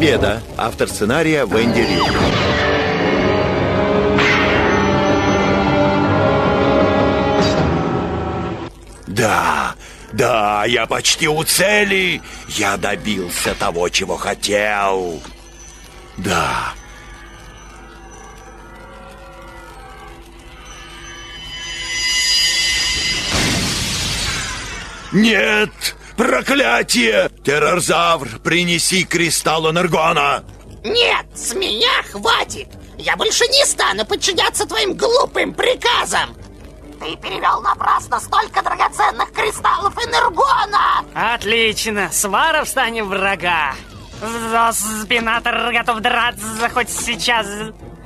Победа. Автор сценария Венди Рил. Да, да, я почти у цели. Я добился того, чего хотел. Да. Нет! Проклятие! Террорзавр, принеси кристалл энергона! Нет, с меня хватит! Я больше не стану подчиняться твоим глупым приказам! Ты перевел напрасно столько драгоценных кристаллов энергона! Отлично, свара встанем врага. Спинатор готов драться хоть сейчас.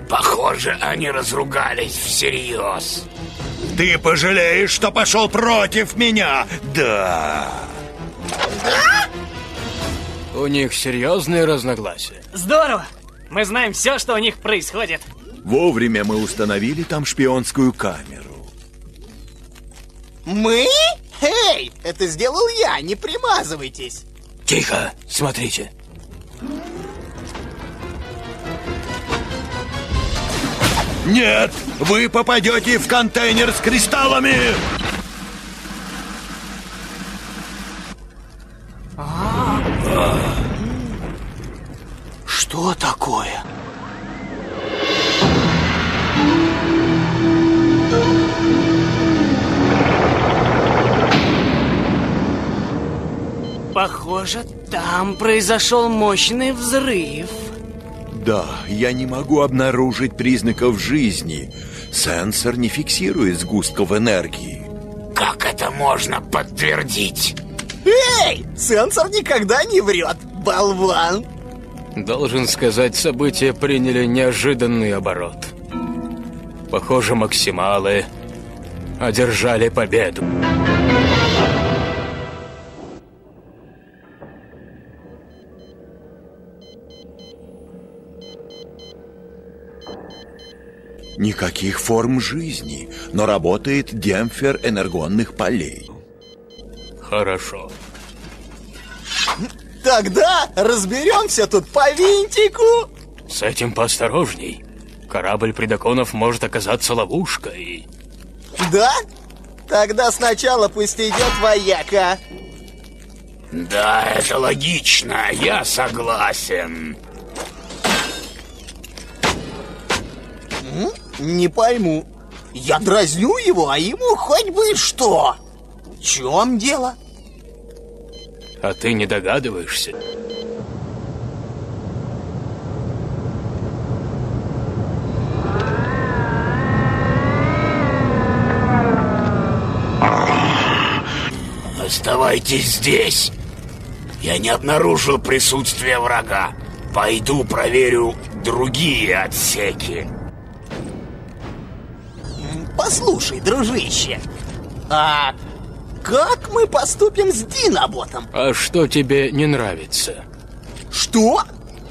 Похоже, они разругались всерьез. Ты пожалеешь, что пошел против меня? Да. У них серьезные разногласия. Здорово! Мы знаем все, что у них происходит. Вовремя мы установили там шпионскую камеру. Мы? Эй, это сделал я, не примазывайтесь. Тихо, смотрите. Нет, вы попадете в контейнер с кристаллами! Что такое? Похоже, там произошел мощный взрыв. Да, я не могу обнаружить признаков жизни. Сенсор не фиксирует сгустков энергии. Как это можно подтвердить? Эй, сенсор никогда не врет, болван. Должен сказать, события приняли неожиданный оборот. Похоже, максималы одержали победу. Никаких форм жизни, но работает демпфер энергонных полей. Хорошо. Тогда разберемся тут по винтику. С этим поосторожней. Корабль предаконов может оказаться ловушкой. Да? Тогда сначала пусть идет вояка. Да, это логично, я согласен. Не пойму. Я дразню его, а ему хоть бы что. В чем дело? А ты не догадываешься? Оставайтесь здесь. Я не обнаружил присутствия врага. Пойду проверю другие отсеки. Послушай, дружище, а как мы поступим с Динаботом? А что тебе не нравится? Что?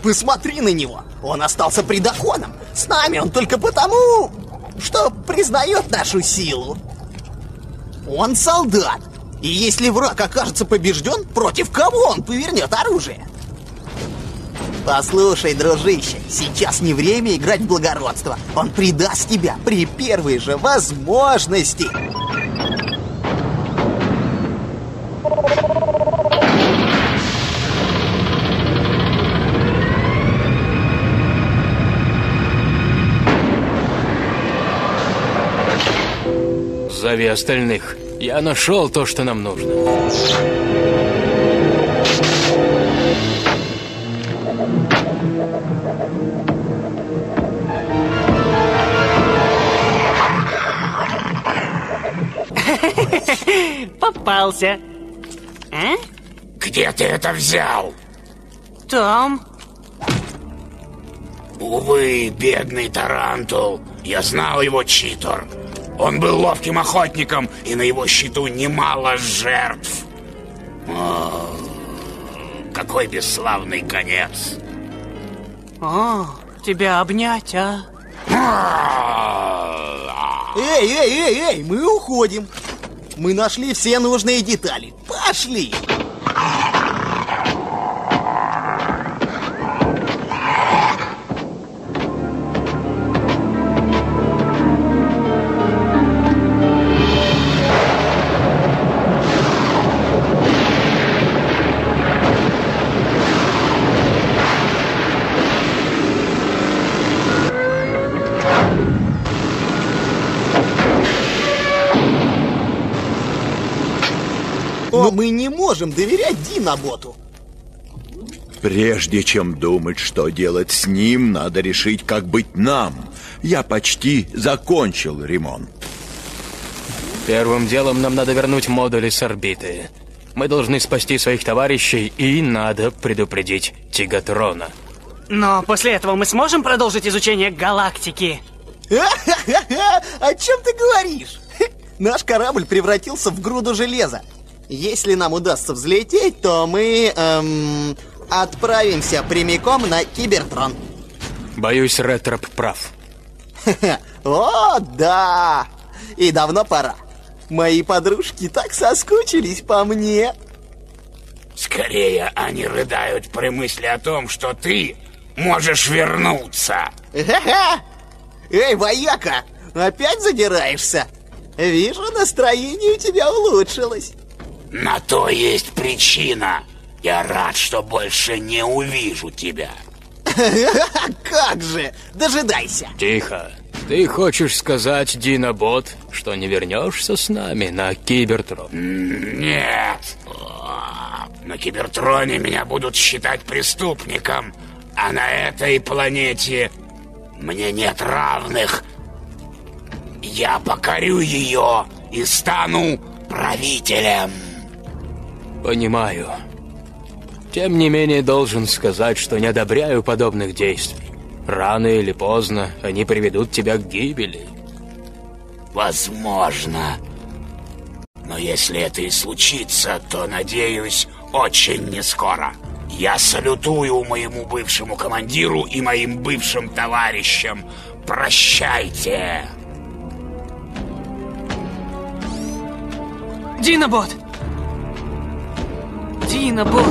Посмотри на него. Он остался предохоном. С нами он только потому, что признает нашу силу. Он солдат. И если враг окажется побежден, против кого он повернет оружие? Послушай, дружище, сейчас не время играть в благородство. Он предаст тебя при первой же возможности. Зови остальных. Я нашел то, что нам нужно. Попался. А? Где ты это взял? Там. Увы, бедный Тарантул. Я знал его, Читор. Он был ловким охотником, и на его счету немало жертв. О, какой бесславный конец. О, тебя обнять, а? Эй, эй, эй, эй, мы уходим. Мы нашли все нужные детали. Пошли. Можем доверять Диноботу. Прежде чем думать, что делать с ним, надо решить, как быть нам. Я почти закончил ремонт. Первым делом нам надо вернуть модули с орбиты. Мы должны спасти своих товарищей и надо предупредить Тигатрона. Но после этого мы сможем продолжить изучение галактики? О чем ты говоришь? Наш корабль превратился в груду железа. Если нам удастся взлететь, то мы эм, отправимся прямиком на Кибертрон. Боюсь, Ретроп прав. О, да! И давно пора. Мои подружки так соскучились по мне. Скорее они рыдают при мысли о том, что ты можешь вернуться. Ха-ха! Эй, вояка, опять задираешься? Вижу, настроение у тебя улучшилось. На то есть причина. Я рад, что больше не увижу тебя. Как же! Дожидайся! Тихо. Ты хочешь сказать, Динобот, что не вернешься с нами на Кибертрон? Нет. На Кибертроне меня будут считать преступником, а на этой планете мне нет равных. Я покорю ее и стану правителем. Понимаю. Тем не менее, должен сказать, что не одобряю подобных действий. Рано или поздно они приведут тебя к гибели. Возможно. Но если это и случится, то, надеюсь, очень не скоро. Я салютую моему бывшему командиру и моим бывшим товарищам. Прощайте. Динобот! Динобот!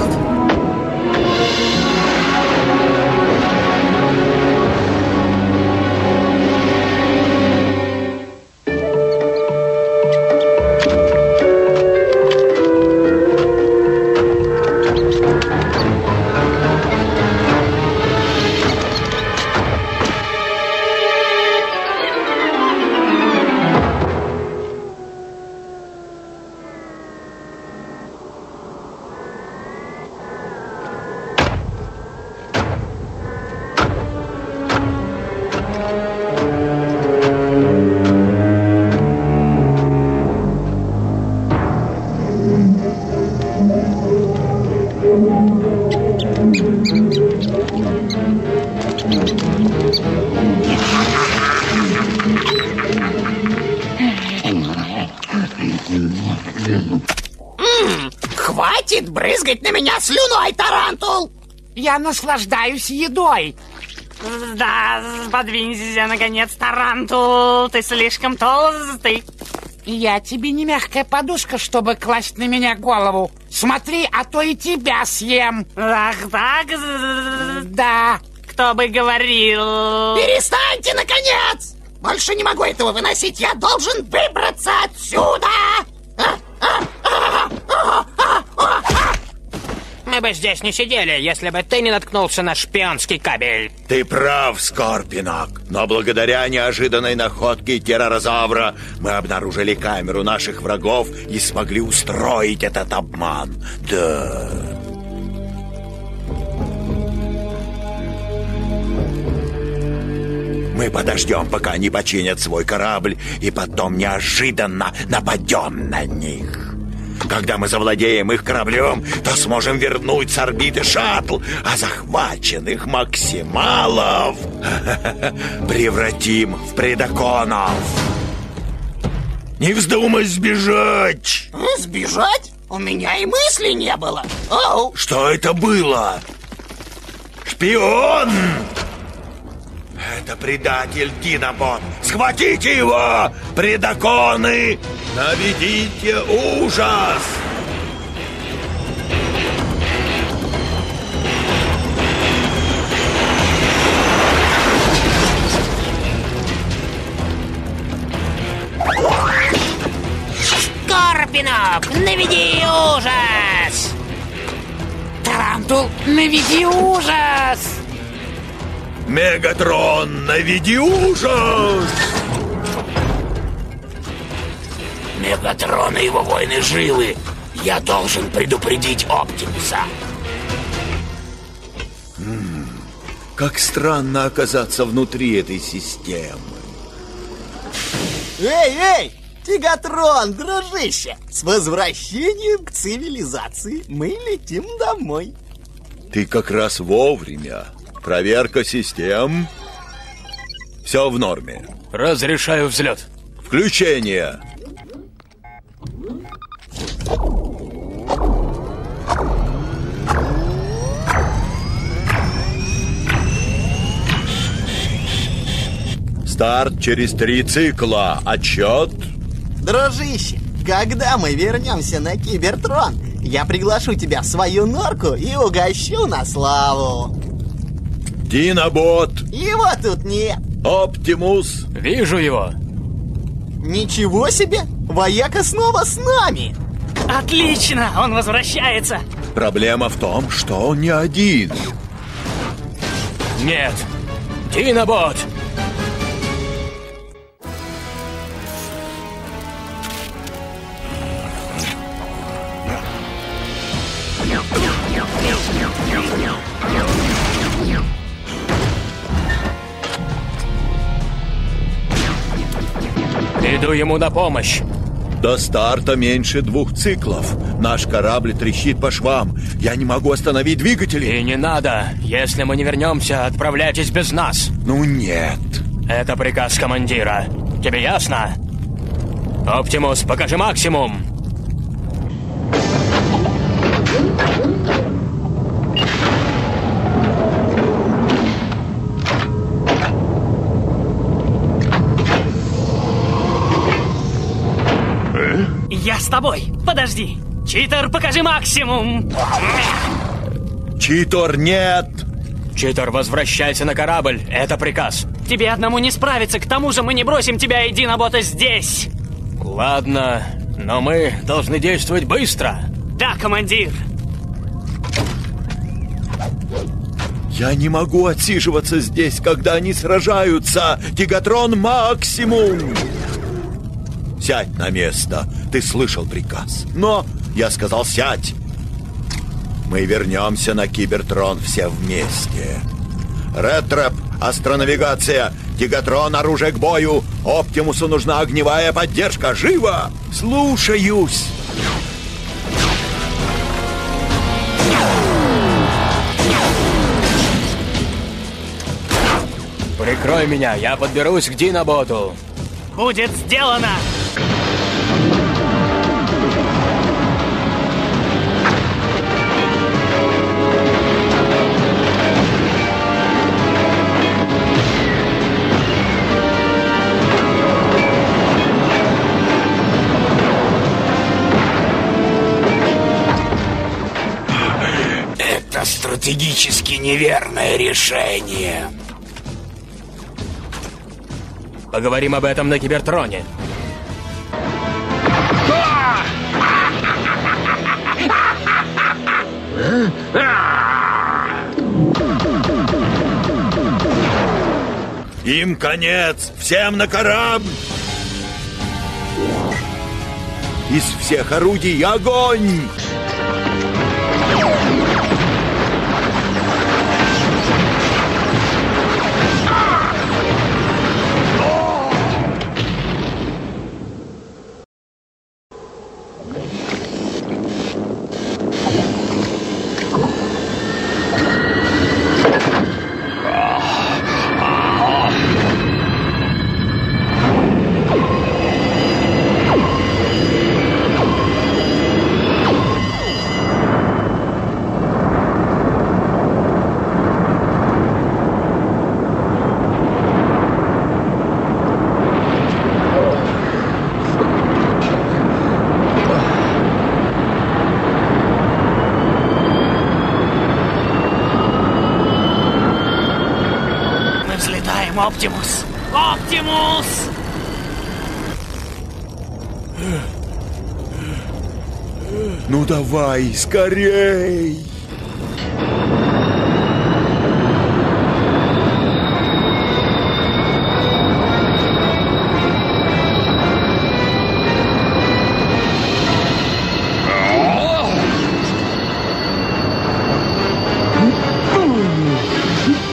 Хватит брызгать на меня слюной, Тарантул! Я наслаждаюсь едой. Да, подвинься, наконец, Тарантул. Ты слишком толстый. Я тебе не мягкая подушка, чтобы класть на меня голову. Смотри, а то и тебя съем. Ах так? Да. Кто бы говорил? Перестаньте, наконец! Больше не могу этого выносить. Я должен выбраться отсюда! Мы бы здесь не сидели, если бы ты не наткнулся на шпионский кабель. Ты прав, Скорпинок. Но благодаря неожиданной находке терророзавра мы обнаружили камеру наших врагов и смогли устроить этот обман. Да. Мы подождем, пока они починят свой корабль, и потом неожиданно нападем на них. Когда мы завладеем их кораблем, то сможем вернуть с орбиты шаттл, а захваченных максималов превратим в предаконов. Не вздумай сбежать! Сбежать? У меня и мысли не было. Оу! Что это было? Шпион! Это предатель Динобот. Схватите его! Предаконы! Наведите ужас! Скорпинок, наведи ужас! Тарантул, наведи ужас! Мегатрон, наведи ужас! Мегатрон и его воины живы. Я должен предупредить Оптимуса. Как странно оказаться внутри этой системы. Эй, эй! Тигатрон, дружище! С возвращением к цивилизации мы летим домой. Ты как раз вовремя. Проверка систем. Все в норме. Разрешаю взлет. Включение. Старт через три цикла. Отчет. Дружище, когда мы вернемся на Кибертрон, я приглашу тебя в свою норку и угощу на славу. Динобот. Его тут нет. Оптимус. Вижу его. Ничего себе! Вояка снова с нами! Отлично! Он возвращается! Проблема в том, что он не один. Нет. Динобот! Иду ему на помощь. До старта меньше двух циклов. Наш корабль трещит по швам. Я не могу остановить двигатели. И не надо. Если мы не вернемся, отправляйтесь без нас. Ну нет. Это приказ командира. Тебе ясно? Оптимус, покажи максимум. Тобой! Подожди! Читер, покажи максимум! Читор, нет! Читер, возвращайся на корабль. Это приказ. Тебе одному не справиться, к тому же мы не бросим тебя и Динобота здесь! Ладно, но мы должны действовать быстро. Да, командир! Я не могу отсиживаться здесь, когда они сражаются. Тигатрон максимум! Сядь на место. Ты слышал приказ. Но я сказал сядь. Мы вернемся на Кибертрон все вместе. Ретроп, астронавигация, Тигатрон, оружие к бою. Оптимусу нужна огневая поддержка. Живо! Слушаюсь! Прикрой меня, я подберусь к Диноботу. Будет сделано! Стратегически неверное решение. Поговорим об этом на Кибертроне. Им конец! Всем на корабль! Из всех орудий огонь! Ну давай, скорей!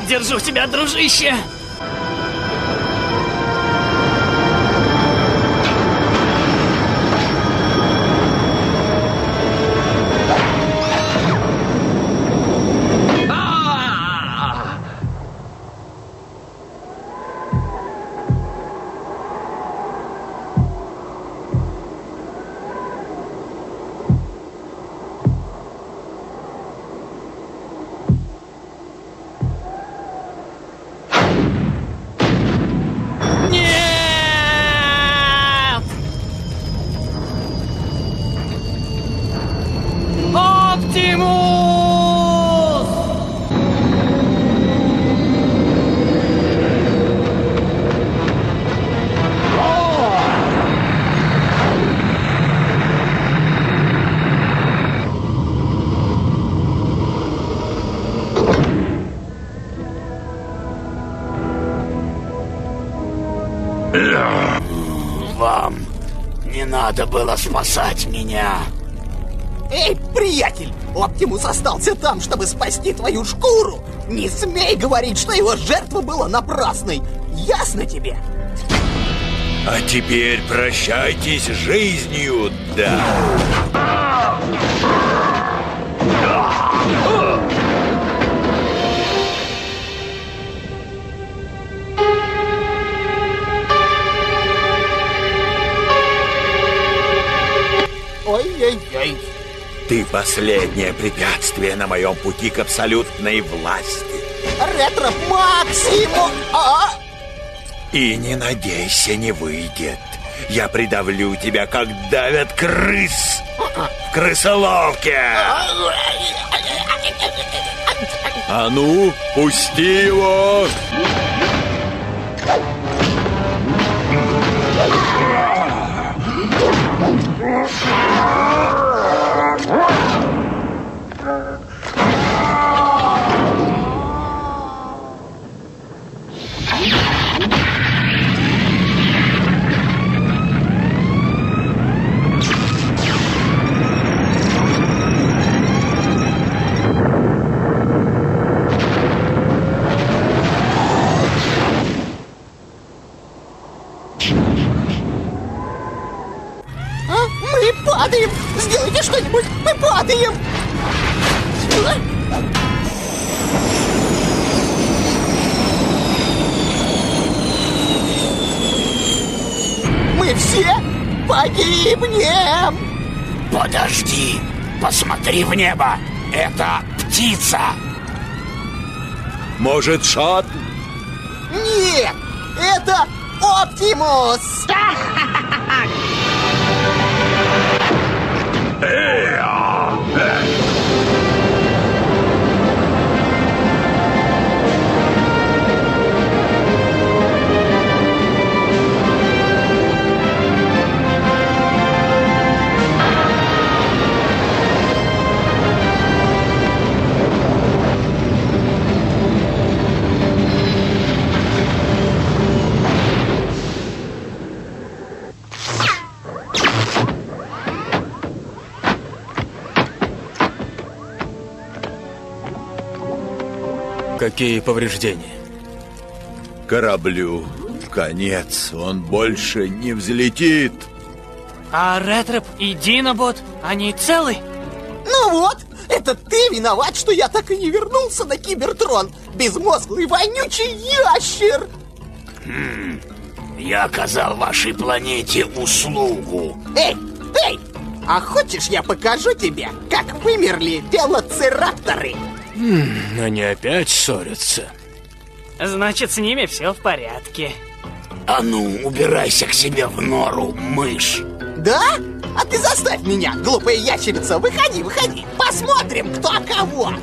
Держу тебя, дружище! Вам не надо было спасать меня. Эй, приятель! Оптимус остался там, чтобы спасти твою шкуру! Не смей говорить, что его жертва была напрасной! Ясно тебе? А теперь прощайтесь жизнью, да. Ой-ой-ой. Ты последнее препятствие на моем пути к абсолютной власти. Ретро максимум! А? И не надейся, не выйдет. Я придавлю тебя, как давят крыс в крысоловке. А ну, пусти его! А? Мы падаем! Мы все погибнем! Подожди, посмотри в небо. Это птица. Может, шат? Нет! Это Оптимус! Какие повреждения? Кораблю конец, он больше не взлетит. А Ретроп и Динобот, они целы? Ну вот, это ты виноват, что я так и не вернулся на Кибертрон! Безмозглый вонючий ящер! Я оказал вашей планете услугу. Эй, эй! А хочешь, я покажу тебе, как вымерли велоцирапторы? Они опять ссорятся. Значит, с ними все в порядке. А ну, убирайся к себе в нору, мышь. Да? А ты заставь меня, глупая ящерица, выходи, выходи, посмотрим, кто кого!